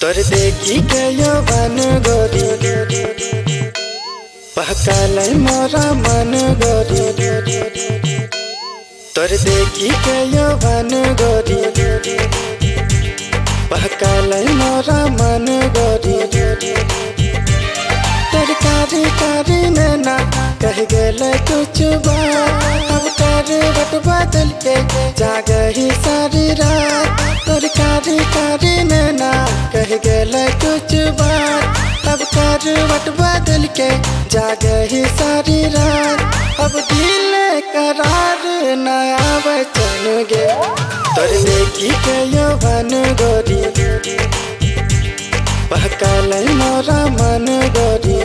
तोर देखी गयो बन गोरी पहकाल मोरा मन गोरी तोर देखी गयो बन गोरी पहकाल मोरा मन गोरी तरकारी कारी नैना कह गल कुछ बात। तोर कारी कारी नैना कह गेल कुछ बात। अब कर बट बदल के जागही सारी रात। अब दिल करार नया बचन गे। तोर देखी के यौवन गोरी। पहकालै मोरा मन गोरी।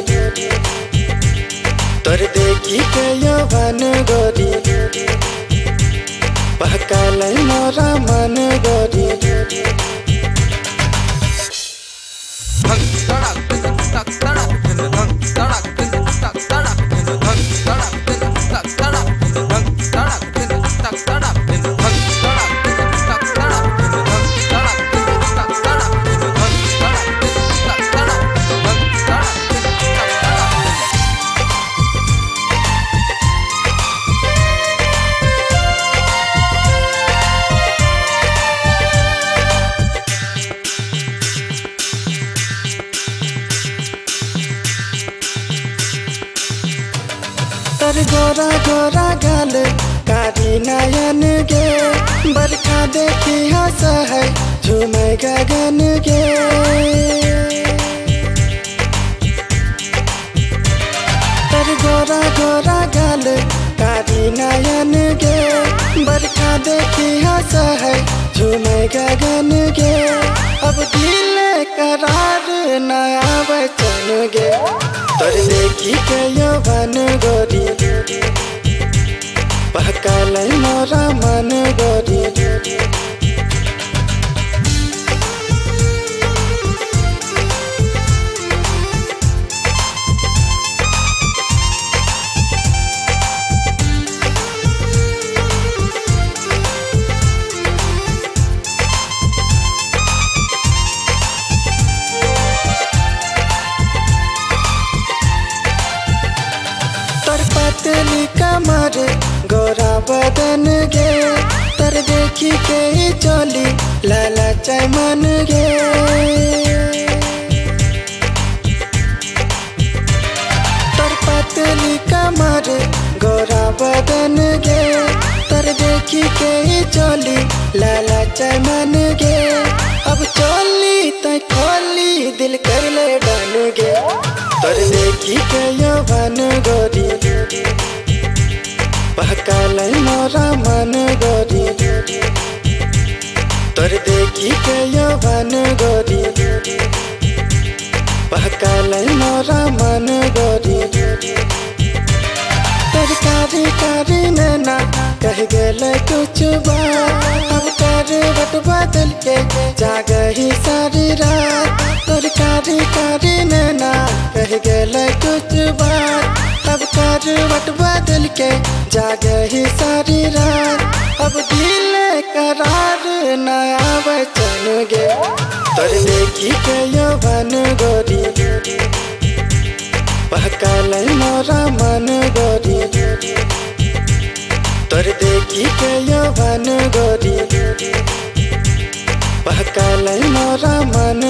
तोर देखी के यौवन गोरी। पहकालै मोरा मन गोरी गोरा गोरा गाल कारी नयन गे बड़का देखी हंस है झूमे गगन गे देखी आशा है झूमे गगन गे अब दिल करार नया बचन गे तोर देखी के यौवन गोरी? पहकालै मोरा मन गोरी। पतली कमर गोरा बदन गे। तर देखी के चोली, लाला चाय मन गे। तोर पतली कमर गोरा बदन गे। तर देखी के चोली, लाला चाय मन गे। अब चोली तय खोली, दिल कर ले बन गे तोर देखी के यौवन गोरी पहकालै मोरा मन गोरी। तोर देखी के यौवन गोरी। पहकालै मोरा मन गोरी। तोर कारी नैना कह गेल कुछ बात। अब कर बट बदल के जागही सारी रात। तोर कारी नैना कह गेल कुछ बदल के जागही सारी रात। अब दिल करार नया बचन गे तोर देखी के यौवन गोरी। पहकालै मोरा मन गोरी। तोर देखी के यौवन गोरी। पहकालै मोरा मन